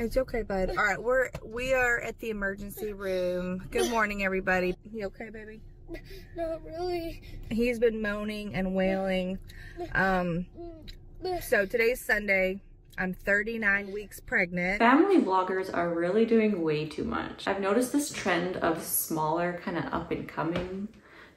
It's okay, bud. All right, we're we are at the emergency room. Good morning, everybody. You okay, baby? Not really. He's been moaning and wailing. Um, so today's Sunday. I'm 39 weeks pregnant. Family vloggers are really doing way too much. I've noticed this trend of smaller, kind of up and coming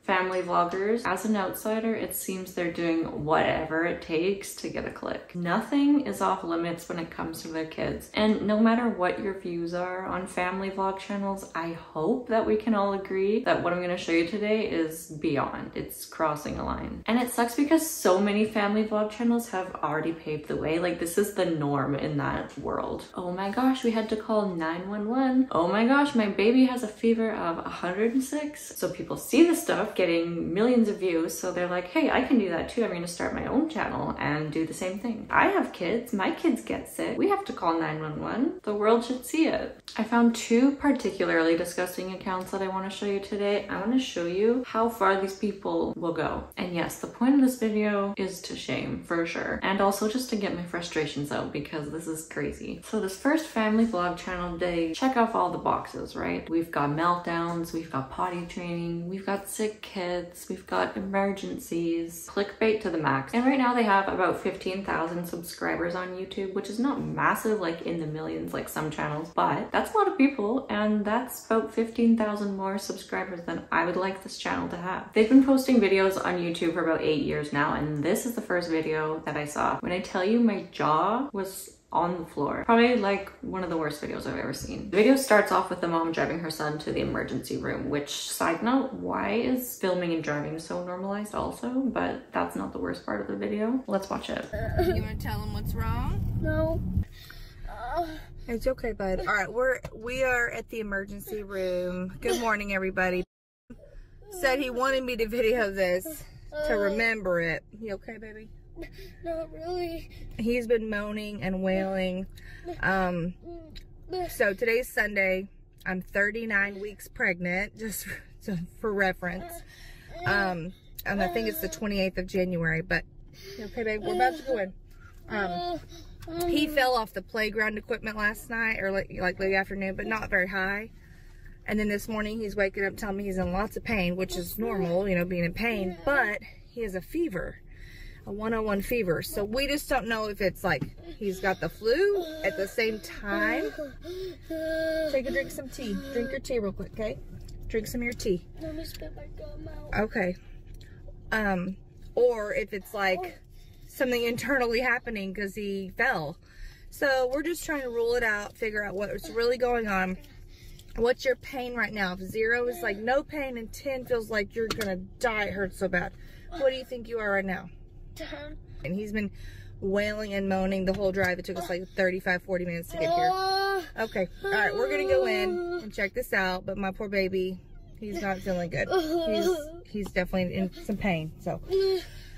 family vloggers. As an outsider, it seems they're doing whatever it takes to get a click. Nothing is off limits when it comes to their kids. And no matter what your views are on family vlog channels, I hope that we can all agree that what I'm gonna show you today is beyond. It's crossing a line. And it sucks because so many family vlog channels have already paved the way. Like this is the norm in that world. Oh my gosh, we had to call 911. Oh my gosh, my baby has a fever of 106. So people see the stuff getting millions of views. So they're like, hey, I can do that too. I'm to start my own channel and do the same thing. I have kids. My kids get sick. We have to call 911. The world should see it. I found two particularly disgusting accounts that I want to show you today. I want to show you how far these people will go. And yes, the point of this video is to shame for sure. And also just to get my frustrations out because this is crazy. So this first family vlog channel, they check off all the boxes, right? We've got meltdowns, we've got potty training, we've got sick kids, we've got emergencies, clickbait to the max. And right now they have about 15,000 subscribers on YouTube, which is not massive like in the millions like some channels, but that's a lot of people and that's about 15,000 more subscribers than I would like this channel to have. They've been posting videos on YouTube for about eight years now and this is the first video that I saw. When I tell you my jaw was on the floor. Probably like one of the worst videos I've ever seen. The video starts off with the mom driving her son to the emergency room, which side note, why is filming and driving so normalized also? But that's not the worst part of the video. Let's watch it. You want to tell him what's wrong? No. Uh, It's okay, bud. All right, we're we are at the emergency room. Good morning, everybody. Said he wanted me to video this to remember it. You okay, baby? Not really. He's been moaning and wailing. Um, so today's Sunday. I'm 39 weeks pregnant, just for reference. Um, and I think it's the 28th of January, but okay, babe, we're about to go in. Um, he fell off the playground equipment last night or like, like late afternoon, but not very high. And then this morning he's waking up telling me he's in lots of pain, which is normal, you know, being in pain, but he has a fever, a 101 fever. So we just don't know if it's like he's got the flu at the same time. Take a drink some tea. Drink your tea real quick, okay? Drink some of your tea. Let me spit my gum out. Okay. Um, or if it's like something internally happening because he fell. So we're just trying to rule it out, figure out what's really going on. What's your pain right now? If zero is like no pain and 10 feels like you're gonna die, it hurts so bad. What do you think you are right now? Ten. And he's been wailing and moaning the whole drive. It took us like 35, 40 minutes to get here. Uh, Okay, all right, we're gonna go in and check this out. But my poor baby, he's not feeling good. He's he's definitely in some pain. So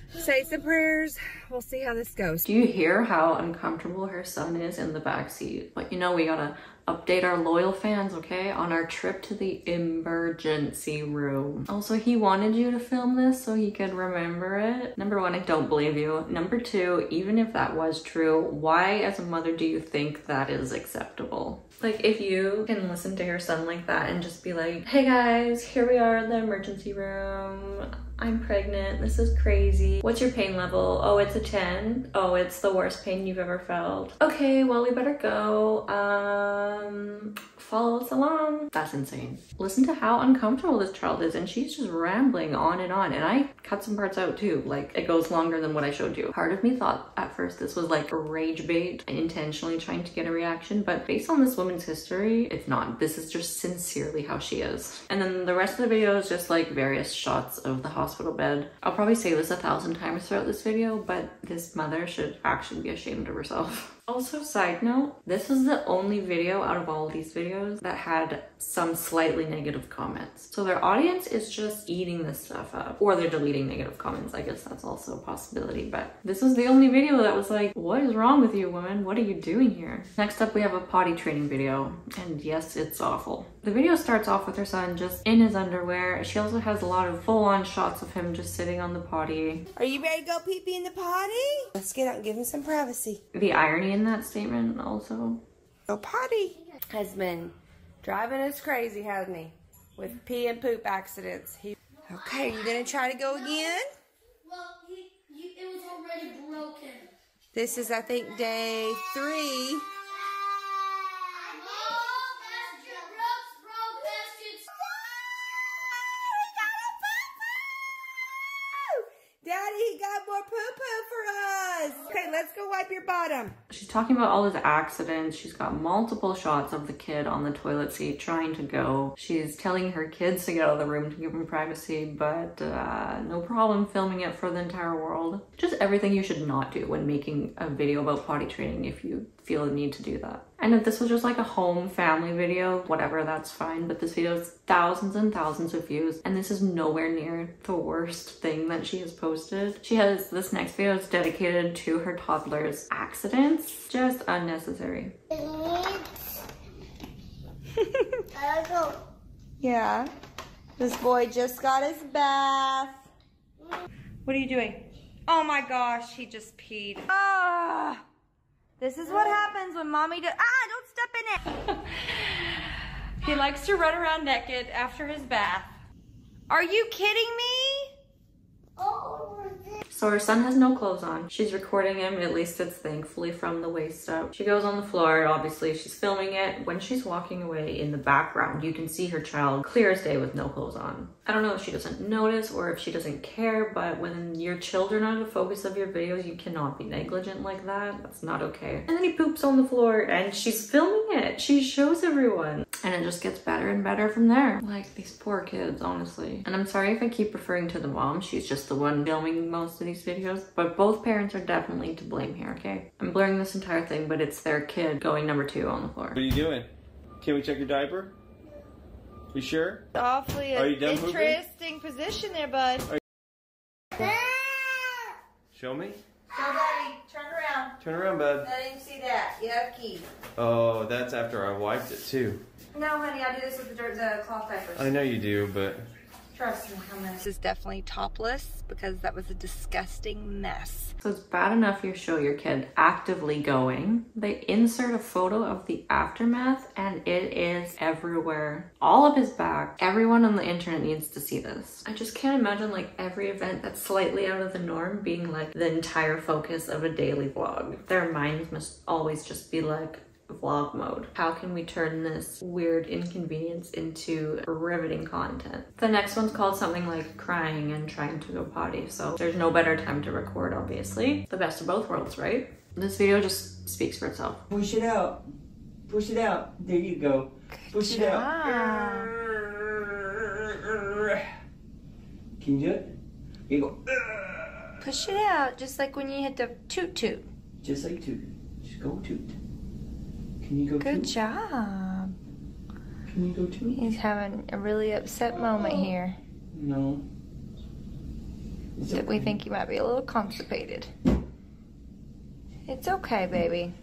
say some prayers. We'll see how this goes. Do you hear how uncomfortable her son is in the back seat? But you know, we gotta update our loyal fans, okay? On our trip to the emergency room. Also, he wanted you to film this so he could remember it. Number one, I don't believe you. Number two, even if that was true, why as a mother do you think that is acceptable? Like if you can listen to your son like that and just be like, hey guys, here we are in the emergency room. I'm pregnant. This is crazy. What's your pain level? Oh, it's a 10. Oh, it's the worst pain you've ever felt. Okay, well, we better go. Um, follow us along. That's insane. Listen to how uncomfortable this child is, and she's just rambling on and on. And I cut some parts out too. Like, it goes longer than what I showed you. Part of me thought at first this was like rage bait, intentionally trying to get a reaction, but based on this woman's history, it's not. This is just sincerely how she is. And then the rest of the video is just like various shots of the hospital bed. I'll probably say this a thousand times throughout this video, but this mother should actually be ashamed of herself. Also, side note, this was the only video out of all of these videos that had some slightly negative comments. So their audience is just eating this stuff up. Or they're deleting negative comments. I guess that's also a possibility. But this was the only video that was like, what is wrong with you, woman? What are you doing here? Next up, we have a potty training video. And yes, it's awful. The video starts off with her son just in his underwear. She also has a lot of full-on shots of him just sitting on the potty. Are you ready to go pee pee in the potty? Let's get out and give him some privacy. The irony in that statement also Go potty. Has been driving us crazy, hasn't he? With pee and poop accidents. He... Okay, you gonna try to go again? Well, he, he, it was already broken. This is, I think, day three. Okay, let's go wipe your bottom. She's talking about all his accidents. She's got multiple shots of the kid on the toilet seat trying to go. She's telling her kids to get out of the room to give him privacy, but uh, no problem filming it for the entire world. Just everything you should not do when making a video about potty training if you feel the need to do that. And if this was just like a home family video, whatever, that's fine. But this video has thousands and thousands of views, and this is nowhere near the worst thing that she has posted. She has this next video is dedicated to her toddler's accidents. Just unnecessary. Yeah. This boy just got his bath. What are you doing? Oh my gosh, he just peed. Ah! This is what happens when mommy does. Ah, don't step in it. he likes to run around naked after his bath. Are you kidding me? So her son has no clothes on. She's recording him, at least it's thankfully from the waist up. She goes on the floor, obviously she's filming it. When she's walking away in the background, you can see her child clear as day with no clothes on. I don't know if she doesn't notice or if she doesn't care, but when your children are the focus of your videos, you cannot be negligent like that. That's not okay. And then he poops on the floor and she's filming it. She shows everyone. And it just gets better and better from there. Like these poor kids, honestly. And I'm sorry if I keep referring to the mom. She's just the one filming most of these videos. But both parents are definitely to blame here, okay? I'm blurring this entire thing, but it's their kid going number two on the floor. What are you doing? Can we check your diaper? You sure? Awfully Are you done pooping? interesting position there, bud. Ah! Show me. So, Daddy, turn around. Turn around, bud. I didn't see that. Yucky. Oh, that's after I wiped it too. No, honey, I do this with the, dirt- the cloth diapers. I know you do, but Trust me, how This is definitely topless because that was a disgusting mess. So it's bad enough you show your kid actively going. They insert a photo of the aftermath and it is everywhere. All of his back. Everyone on the internet needs to see this. I just can't imagine like every event that's slightly out of the norm being like the entire focus of a daily vlog. Their minds must always just be like, vlog mode. How can we turn this weird inconvenience into riveting content? The next one's called something like crying and trying to go potty, so there's no better time to record, obviously. The best of both worlds, right? This video just speaks for itself. Push it out. Push it out. There you go. Push it out. Can you do it? You go. Push it out, just like when you hit the toot toot. Just like toot. Just go toot. Can you go Good toot? job. Can you go toot? He's having a really upset moment here. No. It's That we think you might be a little constipated. It's okay, baby.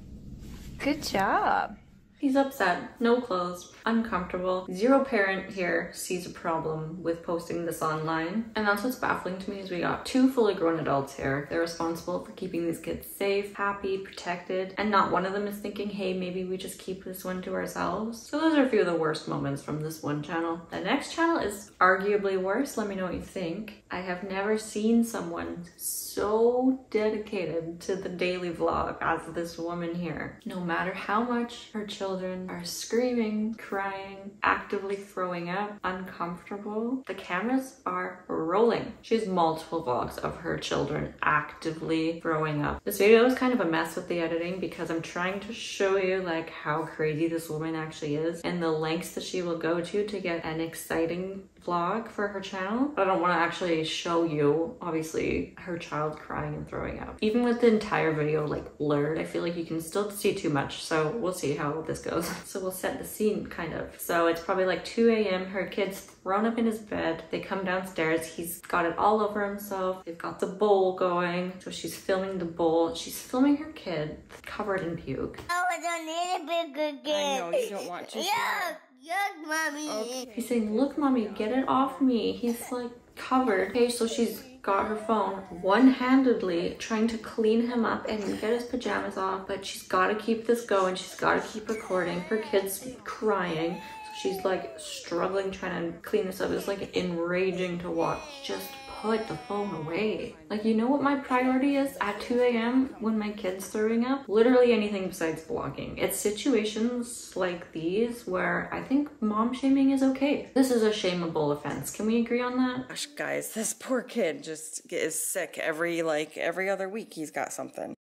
Good job. He's upset, no clothes, uncomfortable. Zero parent here sees a problem with posting this online. And that's what's baffling to me is we got two fully grown adults here. They're responsible for keeping these kids safe, happy, protected, and not one of them is thinking, hey, maybe we just keep this one to ourselves. So those are a few of the worst moments from this one channel. The next channel is arguably worse. Let me know what you think. I have never seen someone so dedicated to the daily vlog as this woman here. No matter how much her children are screaming, crying, actively throwing up, uncomfortable, the cameras are rolling. She has multiple vlogs of her children actively throwing up. This video is kind of a mess with the editing because I'm trying to show you like how crazy this woman actually is and the lengths that she will go to to get an exciting vlog for her channel. But I don't want to actually show you, obviously, her child crying and throwing up. Even with the entire video like blurred, I feel like you can still see too much. So we'll see how this goes. So we'll set the scene kind of. So it's probably like 2 a.m. Her kid's thrown up in his bed. They come downstairs. He's got it all over himself. They've got the bowl going. So she's filming the bowl. She's filming her kid covered in puke. Oh, I don't need a bigger kid. know, you don't want to. Yuck, yuck, mommy. He's saying, look, mommy, get it off me. He's like covered. Okay, so she's got her phone one-handedly trying to clean him up and get his pajamas off, but she's got to keep this going. She's got to keep recording. Her kid's crying. So she's like struggling trying to clean this up. It's like enraging to watch. Just put the phone away. Like, you know what my priority is at 2 a.m. when my kid's throwing up? Literally anything besides vlogging. It's situations like these where I think mom shaming is okay. This is a shameable offense. Can we agree on that? Gosh, guys, this poor kid just is sick every like every other week. He's got something.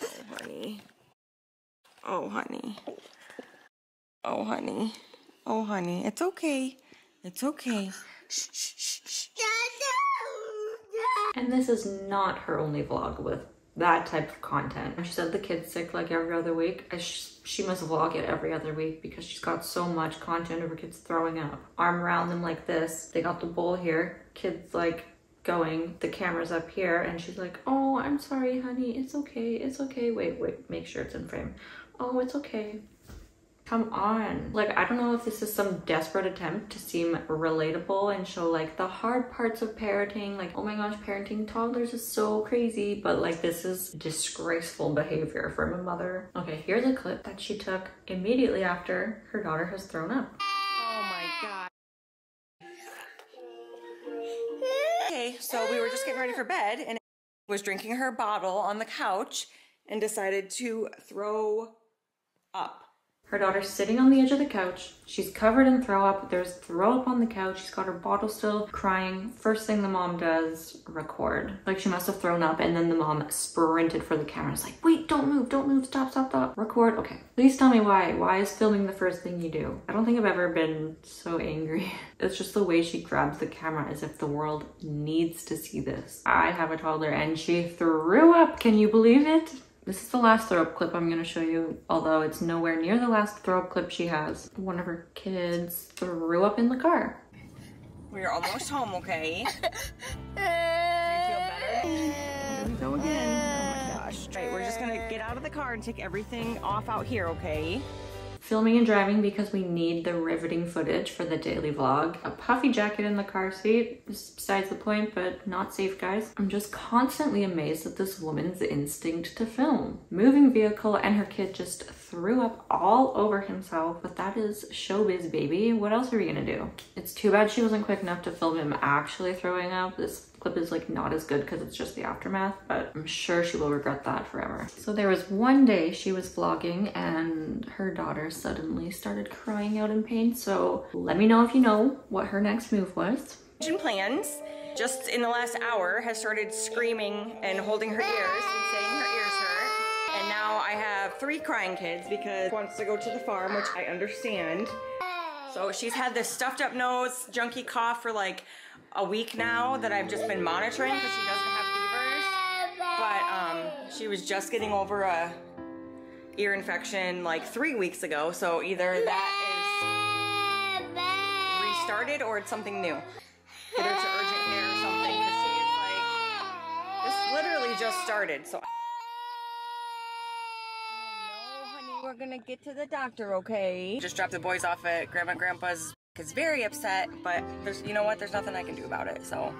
Oh, honey. Oh, honey. Oh, honey. Oh, honey. It's okay. It's okay. Shh, shh, shh, shh. And this is not her only vlog with that type of content. She said the kid's sick like every other week. Sh she must vlog it every other week because she's got so much content of her kids throwing up. Arm around them like this. They got the bowl here. Kids like going, the camera's up here, and she's like, oh, I'm sorry, honey. It's okay. It's okay. Wait, wait, make sure it's in frame. Oh, it's okay. Come on. Like, I don't know if this is some desperate attempt to seem relatable and show like the hard parts of parenting. Like, oh my gosh, parenting toddlers is so crazy. But like, this is disgraceful behavior from a mother. Okay, here's a clip that she took immediately after her daughter has thrown up. Oh my god. Okay, so we were just getting ready for bed and was drinking her bottle on the couch and decided to throw up. Her daughter's sitting on the edge of the couch. She's covered in throw up. There's throw up on the couch. She's got her bottle still crying. First thing the mom does, record. Like she must have thrown up and then the mom sprinted for the camera. It's like, wait, don't move, don't move, stop, stop, stop. Record, okay. Please tell me why. Why is filming the first thing you do? I don't think I've ever been so angry. It's just the way she grabs the camera as if the world needs to see this. I have a toddler and she threw up. Can you believe it? This is the last throw up clip I'm gonna show you, although it's nowhere near the last throw up clip she has. One of her kids threw up in the car. We're almost home, okay? Do you feel better? Here we go again. Oh my gosh. Right, we're just gonna get out of the car and take everything off out here, okay? Filming and driving because we need the riveting footage for the daily vlog. A puffy jacket in the car seat besides the point, but not safe, guys. I'm just constantly amazed at this woman's instinct to film. Moving vehicle and her kid just threw up all over himself, but that is showbiz, baby. What else are we gonna do? It's too bad she wasn't quick enough to film him actually throwing up. This clip is like not as good because it's just the aftermath, but I'm sure she will regret that forever. So there was one day she was vlogging and her daughter suddenly started crying out in pain. So let me know if you know what her next move was. Plans, just in the last hour, has started screaming and holding her ears and saying her ears hurt. And now I have three crying kids because wants to go to the farm, which I understand. So she's had this stuffed up nose, junky cough for like a week now that I've just been monitoring because she doesn't have fevers. But um, she was just getting over a ear infection like three weeks ago. So either that is restarted or it's something new. Get her to urgent care or something because she is like, this literally just started. So. No, honey, we're gonna get to the doctor, okay? Just dropped the boys off at Grandma and Grandpa's. Is very upset, but there's, you know what? There's nothing I can do about it. So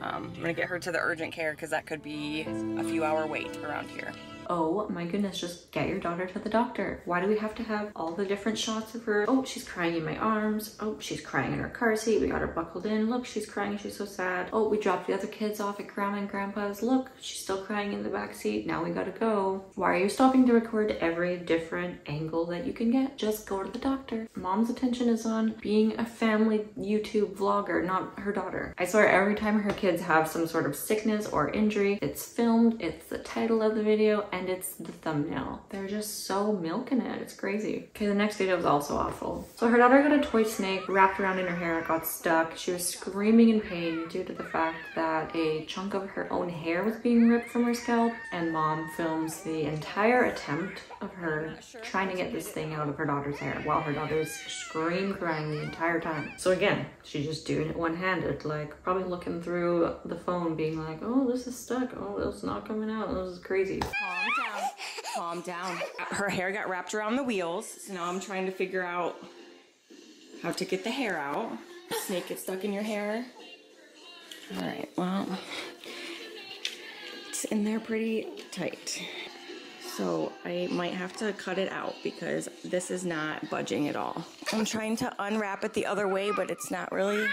um, I'm gonna get her to the urgent care because that could be a few hour wait around here. Oh my goodness, just get your daughter to the doctor. Why do we have to have all the different shots of her? Oh, she's crying in my arms. Oh, she's crying in her car seat. We got her buckled in. Look, she's crying. She's so sad. Oh, we dropped the other kids off at grandma and grandpa's. Look, she's still crying in the back seat. Now we gotta go. Why are you stopping to record every different angle that you can get? Just go to the doctor. Mom's attention is on being a family YouTube vlogger, not her daughter. I swear every time her kids have some sort of sickness or injury, it's filmed, it's the title of the video, and it's the thumbnail. They're just so milking it. It's crazy. Okay, the next video was also awful. So her daughter got a toy snake wrapped around in her hair. It got stuck. She was screaming in pain due to the fact that a chunk of her own hair was being ripped from her scalp. And mom films the entire attempt of her trying to get this thing out of her daughter's hair while her daughter is scream crying the entire time. So again, she's just doing it one-handed, like probably looking through the phone being like, oh, this is stuck. Oh, it's not coming out. This is crazy. Calm down. Calm down. Her hair got wrapped around the wheels, so now I'm trying to figure out how to get the hair out. Snake gets stuck in your hair. All right, well, it's in there pretty tight. So I might have to cut it out because this is not budging at all. I'm trying to unwrap it the other way, but it's not really.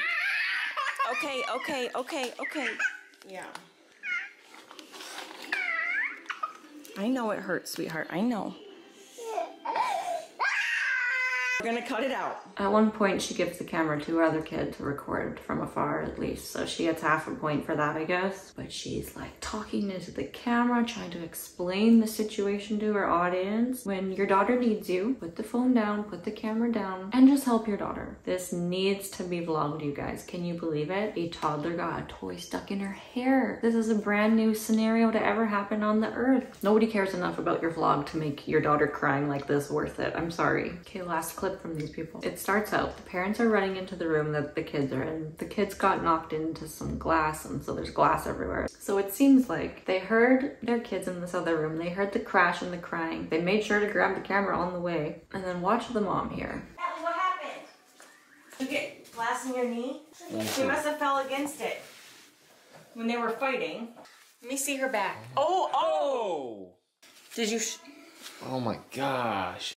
Okay, okay, okay, okay. Yeah. I know it hurts, sweetheart. I know. We're gonna cut it out. At one point, she gives the camera to her other kid to record from afar at least, so she gets half a point for that, I guess. But she's like talking into the camera, trying to explain the situation to her audience. When your daughter needs you, put the phone down, put the camera down, and just help your daughter. This needs to be vlogged, you guys. Can you believe it? A toddler got a toy stuck in her hair. This is a brand new scenario to ever happen on the earth. Nobody cares enough about your vlog to make your daughter crying like this worth it. I'm sorry. Okay, last clip from these people. It starts out, the parents are running into the room that the kids are in. The kids got knocked into some glass and so there's glass everywhere. So it seems like they heard their kids in this other room. They heard the crash and the crying. They made sure to grab the camera on the way and then watch the mom here. What happened? You get glass in your knee? She must have fell against it when they were fighting. Let me see her back. Oh, oh! Oh! Did you? Sh- Oh my gosh.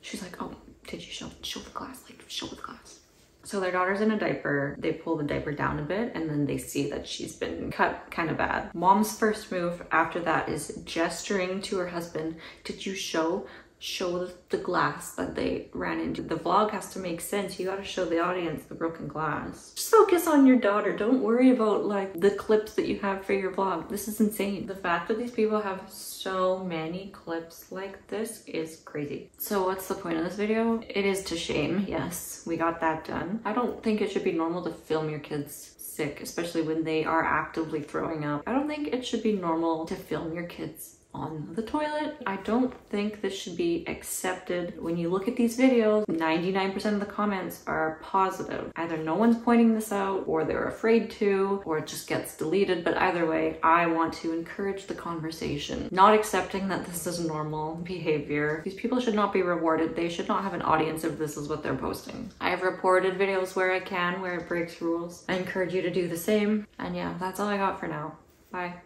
She's like, oh, did you show show the glass? Like, show the glass. So their daughter's in a diaper. They pull the diaper down a bit and then they see that she's been cut kind of bad. Mom's first move after that is gesturing to her husband. Did you show show the glass that they ran into? The vlog has to make sense. You got to show the audience the broken glass. Just focus on your daughter. Don't worry about like the clips that you have for your vlog. This is insane. The fact that these people have so many clips like this is crazy. So what's the point of this video? It is to shame. Yes, we got that done. I don't think it should be normal to film your kids sick, especially when they are actively throwing up. I don't think it should be normal to film your kids on the toilet. I don't think this should be accepted. When you look at these videos, 99% of the comments are positive. Either no one's pointing this out, or they're afraid to, or it just gets deleted. But either way, I want to encourage the conversation, not accepting that this is normal behavior. These people should not be rewarded. They should not have an audience if this is what they're posting. I have reported videos where I can, where it breaks rules. I encourage you to do the same. And yeah, that's all I got for now. Bye.